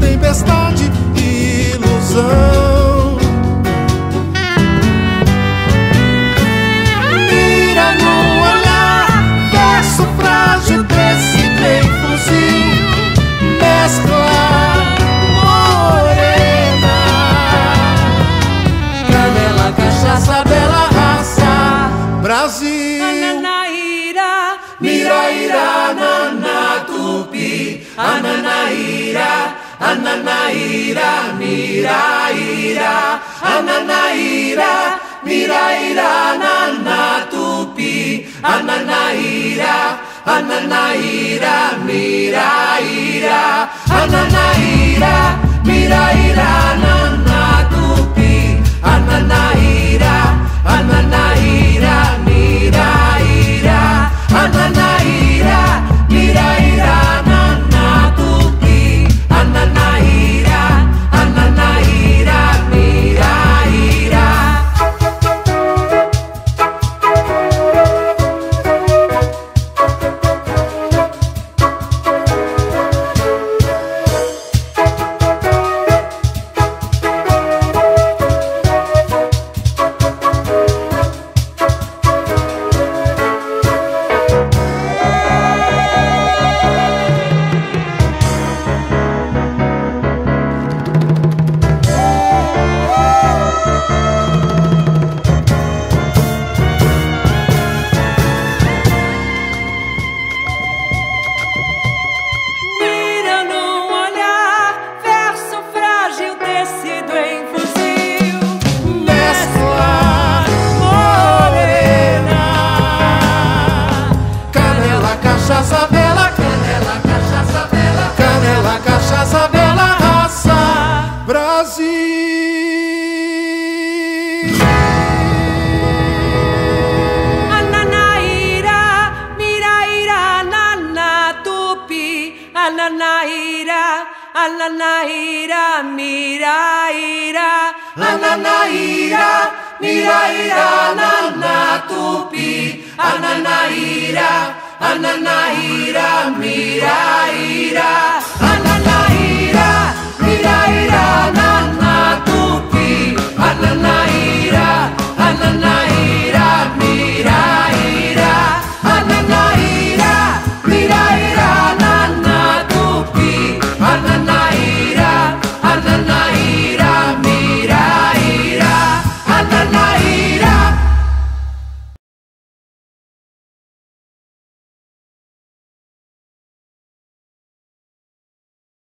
tempestade e ilusão. Mira no olhar, verso frágil desse bem fuzil, mescla morena, canela, cachaça, bela raça, Brasil. Mira tupi, ananaíra, ananaíra, miraíra, ananaíra, miraíra, nana, tupi, ananaíra, ananaíra, miraíra, ananaíra, miraíra, nana, Brasil. Ananaíra, miraíra, nana, tupi, ananaíra, ananaíra, miraíra, Ananaíra, miraíra, nana, tupi, ananaíra, ananaíra, miraíra.